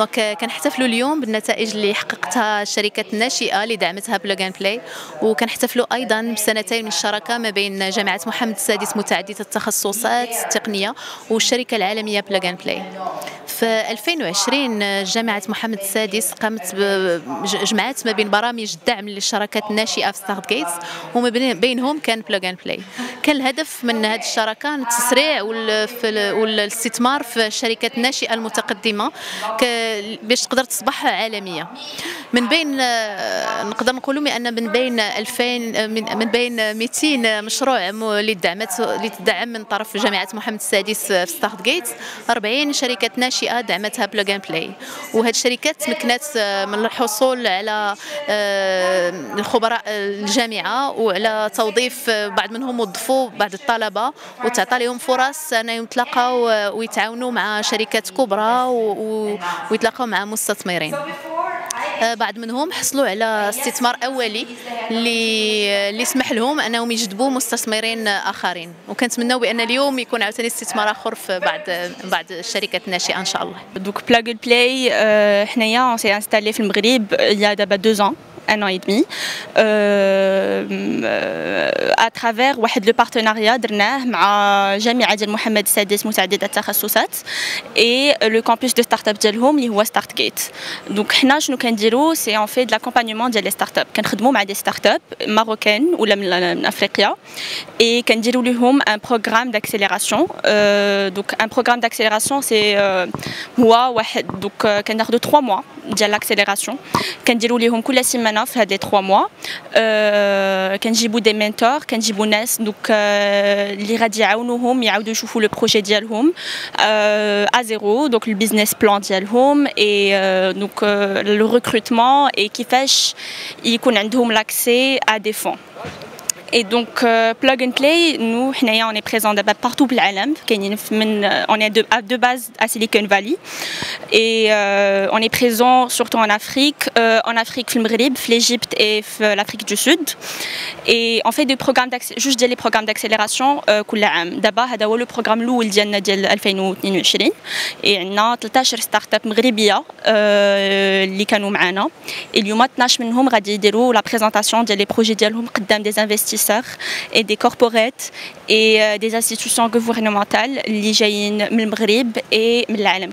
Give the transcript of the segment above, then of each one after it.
دونك كنحتفلوا اليوم بالنتائج اللي حققتها الشركة الناشئه اللي دعمتها بلوغ اند بلاي وكنحتفلوا أيضا بسنتين من الشراكة ما بين جامعة محمد السادس متعدده التخصصات التقنية والشركة العالمية بلوغ اند بلاي. في 2020 جامعة محمد السادس قامت جمعات ما بين برامج الدعم للشراكات الناشئة في ستارت جيتس وما بينهم كان بلوغ اند بلاي. كان الهدف من هذه الشراكة التسريع والاستثمار في الشركات الناشئة المتقدمة باش تقدر تصبح عالمية. من بين نقدر نقولوا بان من بين 2000 من بين 200 مشروع اللي دعمت اللي تدعم من طرف جامعة محمد السادس في ستارت جيت 40 شركة ناشئة دعمتها بلوغ اند بلاي وهذه الشركات تمكنت من الحصول على الخبراء الجامعة وعلى توظيف بعض منهم وظفوا بعض الطلبة وتعطى لهم فرص انهم يتلاقاو ويتعاونوا مع شركات كبرى ويتلاقاو مع مستثمرين. بعض منهم حصلوا على استثمار أولي اللي اللي سمح لهم أنهم يجذبوا مستثمرين آخرين. وكنتمناو بأن اليوم يكون عاوتاني استثمار آخر في بعض بعض الشركات الناشئه إن شاء الله. دوك بلاغ بلاي حنايا سي انستالي في المغرب il دابا 2 ans. un an et demi à travers واحد لو بارتناريا درناه مع جامعه ديال محمد السادس متعدده التخصصات اي لو كامبوس دو ستارت اب ديالهم اللي هو ستارت جيت دونك حنا شنو كنديرو سي اون في دو لاكومبانيمون ديال لي ستارت اب كنخدموا مع دي ستارت اب ماروكان ولا من افريقيا اي كنديروا لهم ان بروغرام داكسيليراسيون دونك ان بروغرام داكسيليراسيون سي هو واحد دونك كناخذوا 3 موا ديال لاكسيليراسيون كنديروا لهم كل سيمانه في هاد لي 3 موا كنجيبوا دي مينتور كنجيبوا ناس دوك اللي غادي يعاونوهم يعاودوا يشوفوا لو بروجي ديالهم ا زيرو دونك البيزنس بلان ديالهم اي دونك لو ريكروتمون اي كيفاش يكون عندهم لاكسي ا دي فون Et donc, euh, Plug and Play, nous, on est présent partout dans le monde. On est de, à de base à Silicon Valley. Et euh, on est présent surtout en Afrique, euh, en Afrique, en l'Égypte et l'Afrique du Sud. Et on fait des programmes juste des programmes d'accélération كل عام. D'abord, هذا هو le programme الأول ديالنا ديال 2022 et عندنا 13 ستارت اب مغربيه اللي كانوا معنا. اليوم 12 منهم غادي يديروا لا بريزونطاسيون ديال لي بروجي ديالهم قدام دي investisseurs et des corporates et euh, des institutions gouvernementales qui viennent et de l'Allem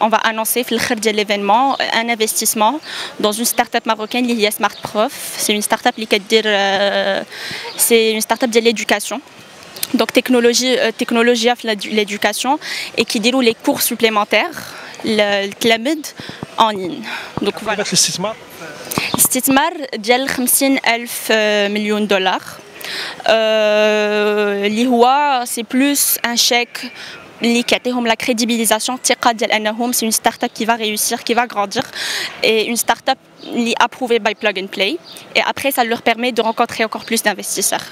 on va annoncer في l'événement un investissement dans une start-up marocaine qui est Smart Prof c'est une start-up qui c'est une start-up de l'éducation donc technologie technologie l'éducation et qui déroule les cours supplémentaires le CLAMED en ligne donc voilà الاستثمار ديال 50 ألف مليون دولار اللي هو سي بلوس ان شيك اللي كيعطيهم لا كريديبيليزاسيون الثقه ديال انهم سي اون ستارت اب كي فا ريوسير كي فا غراندير اي اون ستارت اب اللي ابروفي باي بلوغ اند بلاي et après ça leur permet de rencontrer encore plus d'investisseurs